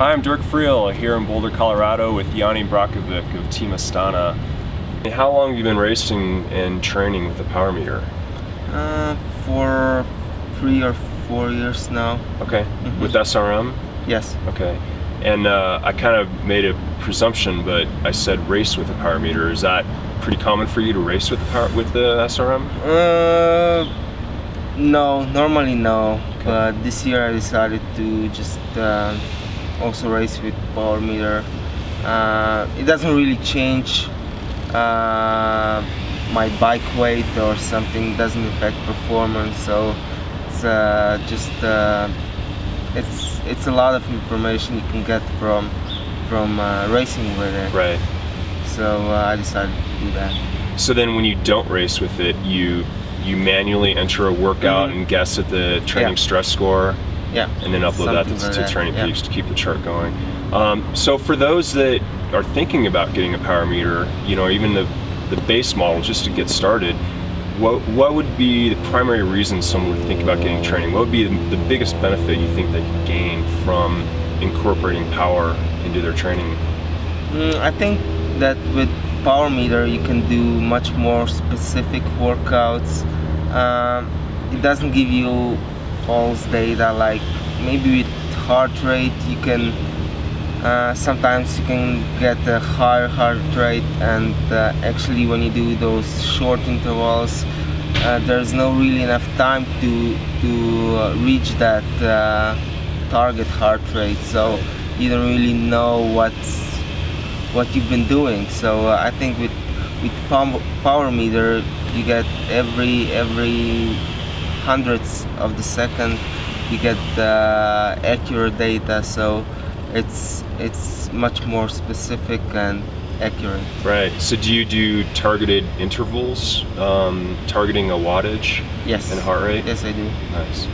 Hi, I'm Dirk Friel here in Boulder, Colorado with Jani Brajkovic of Team Astana. How long have you been racing and training with the power meter? Uh, for three or four years now. Okay, mm -hmm. with SRM? Yes. Okay, and uh, I kind of made a presumption, but I said race with a power meter. Is that pretty common for you to race with the power with the SRM? Uh, no, normally no. Okay. But this year I decided to just uh, also race with power meter. Uh, it doesn't really change uh, my bike weight or something. Doesn't affect performance. So it's uh, just uh, it's it's a lot of information you can get from from uh, racing with it. Right. So uh, I decided to do that. So then, when you don't race with it, you you manually enter a workout mm -hmm. and guess at the training yeah. stress score yeah. And then upload Something that to, to Training yeah. Peaks to keep the chart going. Um, so for those that are thinking about getting a power meter, you know, even the, the base model just to get started, what, what would be the primary reason someone would think about getting training? What would be the, the biggest benefit you think they could gain from incorporating power into their training? Mm, I think that with power meter you can do much more specific workouts. Um, it doesn't give you false data like maybe with heart rate you can uh, sometimes you can get a higher heart rate and uh, actually when you do those short intervals uh, there's no really enough time to to uh, reach that uh, target heart rate. So you don't really know what's what you've been doing. So uh, I think with with power meter you get every every hundredths of the second you get the accurate data so it's it's much more specific and accurate. Right. So do you do targeted intervals um, targeting a wattage yes. and heart rate? Yes i do. Nice.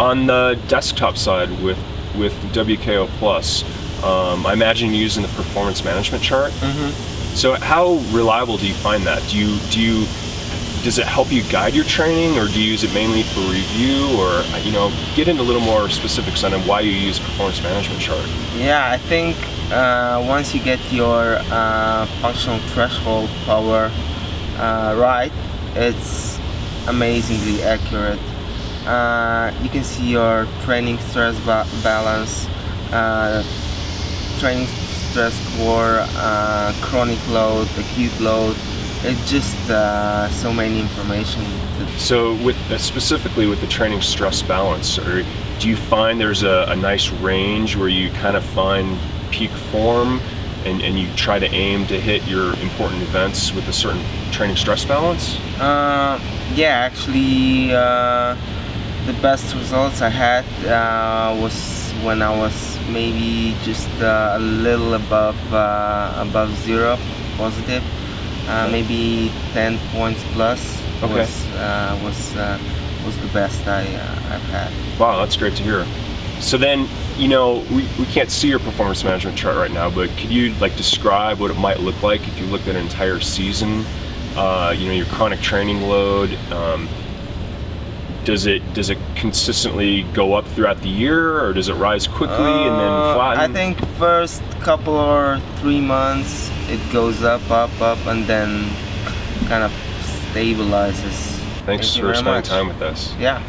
On the desktop side with with wko plus um, i imagine you're using the performance management chart. Mm -hmm. so how reliable do you find that? Do you do you does it help you guide your training or do you use it mainly for review or you know get into a little more specifics on why you use performance management chart? Yeah i think uh, once you get your uh, functional threshold power uh, right it's amazingly accurate. Uh, you can see your training stress ba balance uh, training stress score uh, chronic load acute load it's just uh, so many information. So with uh, specifically with the training stress balance, or do you find there's a, a nice range where you kind of find peak form and, and you try to aim to hit your important events with a certain training stress balance? Uh, yeah, actually, uh, the best results I had uh, was when I was maybe just uh, a little above uh, above zero positive uh, maybe 10 points plus okay. was uh, was uh, was the best I uh, I've had. Wow, that's great to hear. So then, you know, we, we can't see your performance management chart right now, but could you like describe what it might look like if you looked at an entire season? Uh, you know, your chronic training load. Um, does it does it consistently go up throughout the year, or does it rise quickly and then uh, flatten? I think first couple or three months it goes up, up, up, and then kind of stabilizes. Thanks Thank for spending time with us. Yeah.